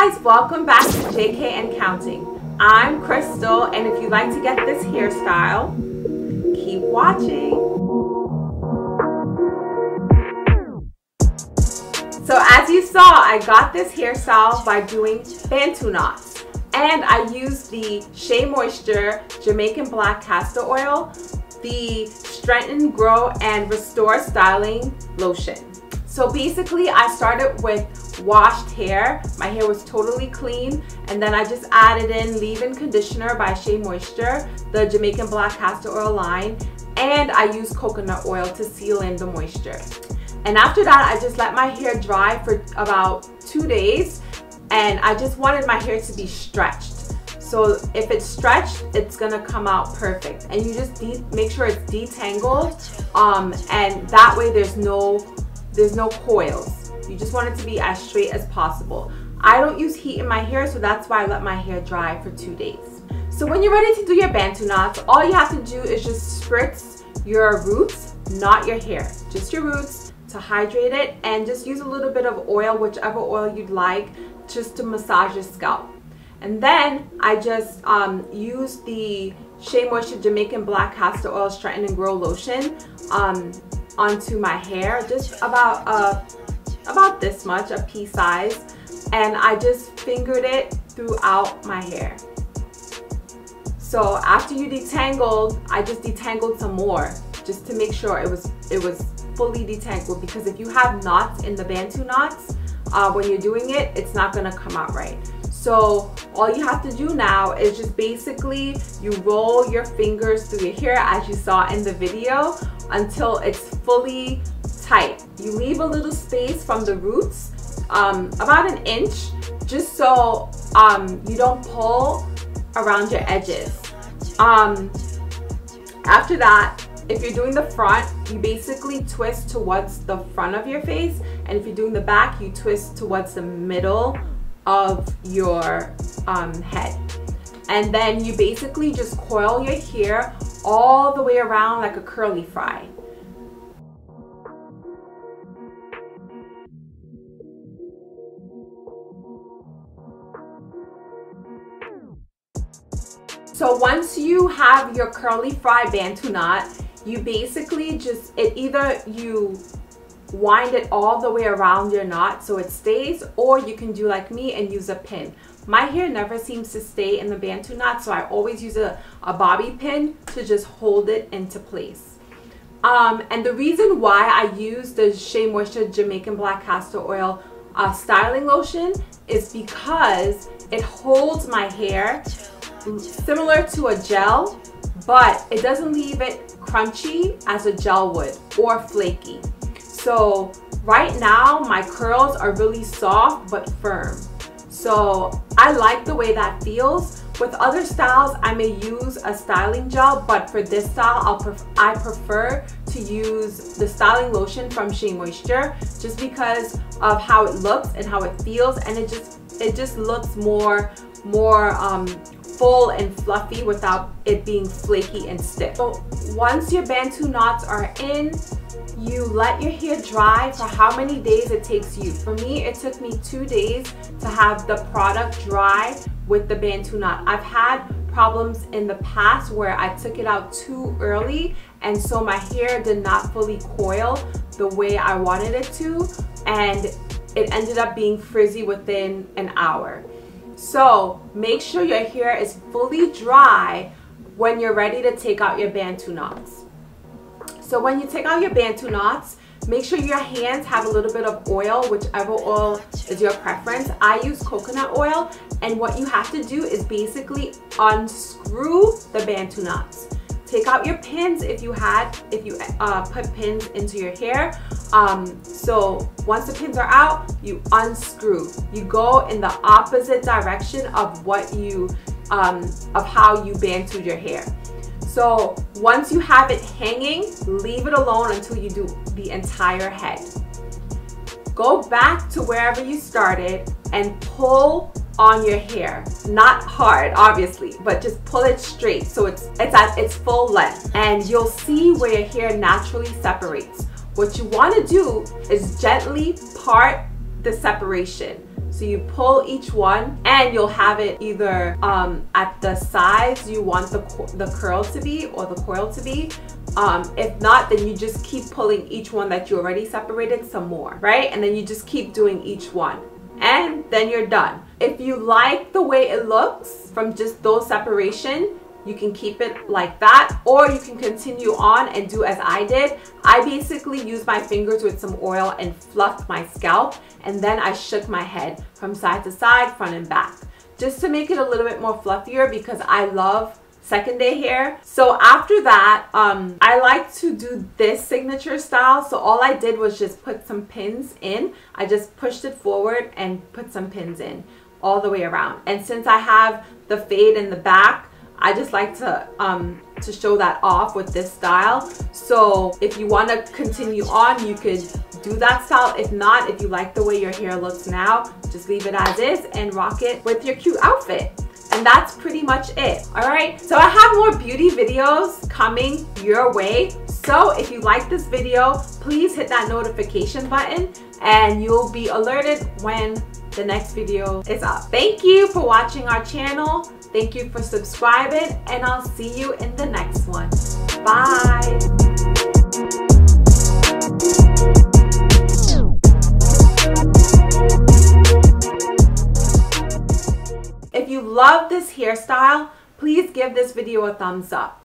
guys, welcome back to JK and Counting. I'm Krystal and if you'd like to get this hairstyle, keep watching. So as you saw, I got this hairstyle by doing Bantu knots. And I used the Shea Moisture Jamaican Black Castor Oil, the Strengthen, Grow, and Restore Styling Lotion. So basically I started with washed hair. My hair was totally clean and then I just added in leave-in conditioner by Shea Moisture, the Jamaican Black Castor Oil line, and I used coconut oil to seal in the moisture. And after that, I just let my hair dry for about two days and I just wanted my hair to be stretched. So if it's stretched, it's gonna come out perfect. And you just make sure it's detangled um, and that way there's no there's no coils. You just want it to be as straight as possible. I don't use heat in my hair, so that's why I let my hair dry for two days. So when you're ready to do your Bantu knots, all you have to do is just spritz your roots, not your hair, just your roots to hydrate it and just use a little bit of oil, whichever oil you'd like, just to massage your scalp. And then I just um, use the Shea Moisture Jamaican Black Castor Oil Strengthen and Grow Lotion. Um, onto my hair, just about uh, about this much, a pea size, and I just fingered it throughout my hair. So after you detangled, I just detangled some more just to make sure it was it was fully detangled because if you have knots in the Bantu knots, uh, when you're doing it, it's not gonna come out right. So all you have to do now is just basically you roll your fingers through your hair as you saw in the video until it's fully tight. You leave a little space from the roots, um, about an inch, just so um, you don't pull around your edges. Um, after that, if you're doing the front, you basically twist towards the front of your face. And if you're doing the back, you twist towards the middle of your um, head. And then you basically just coil your hair all the way around like a curly fry. So once you have your curly fry bantu knot, you basically just, it either you wind it all the way around your knot so it stays or you can do like me and use a pin. My hair never seems to stay in the Bantu knot so I always use a, a bobby pin to just hold it into place. Um, and the reason why I use the Shea Moisture Jamaican Black Castor Oil uh, styling lotion is because it holds my hair similar to a gel but it doesn't leave it crunchy as a gel would or flaky. So right now my curls are really soft but firm. So I like the way that feels. With other styles, I may use a styling gel, but for this style, I'll pref I prefer to use the styling lotion from Shea Moisture just because of how it looks and how it feels and it just it just looks more more um, full and fluffy without it being flaky and stiff. So once your Bantu knots are in, you let your hair dry for how many days it takes you. For me, it took me two days to have the product dry with the Bantu knot. I've had problems in the past where I took it out too early and so my hair did not fully coil the way I wanted it to and it ended up being frizzy within an hour. So make sure your hair is fully dry when you're ready to take out your Bantu knots. So when you take out your Bantu knots, make sure your hands have a little bit of oil, whichever oil is your preference. I use coconut oil and what you have to do is basically unscrew the Bantu knots. Take out your pins if you had, if you uh, put pins into your hair. Um, so once the pins are out, you unscrew. You go in the opposite direction of what you, um, of how you bantued your hair. So once you have it hanging, leave it alone until you do the entire head. Go back to wherever you started and pull on your hair. Not hard, obviously, but just pull it straight so it's, it's at its full length. And you'll see where your hair naturally separates. What you wanna do is gently part the separation. So you pull each one and you'll have it either um, at the size you want the, the curl to be or the coil to be. Um, if not, then you just keep pulling each one that you already separated some more, right? And then you just keep doing each one and then you're done. If you like the way it looks from just those separation, you can keep it like that or you can continue on and do as I did. I basically used my fingers with some oil and fluffed my scalp and then I shook my head from side to side, front and back just to make it a little bit more fluffier because I love second day hair. So after that, um, I like to do this signature style. So all I did was just put some pins in. I just pushed it forward and put some pins in all the way around. And since I have the fade in the back, I just like to um, to show that off with this style. So if you want to continue on, you could do that style. If not, if you like the way your hair looks now, just leave it as is and rock it with your cute outfit. And that's pretty much it, all right? So I have more beauty videos coming your way. So if you like this video, please hit that notification button and you'll be alerted when the next video is up. Thank you for watching our channel. Thank you for subscribing and I'll see you in the next one. Bye. If you love this hairstyle, please give this video a thumbs up.